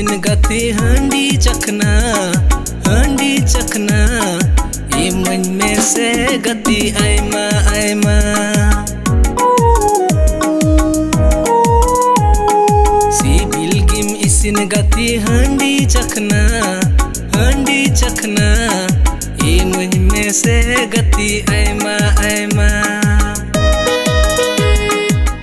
दिन गते हांडी चखना हांडी चखना। ये मन में से गति आयमा आयमा सिबिल गिम इसिन गति हांडी चखना हांडी चखना। ये मन में से गति आयमा आयमा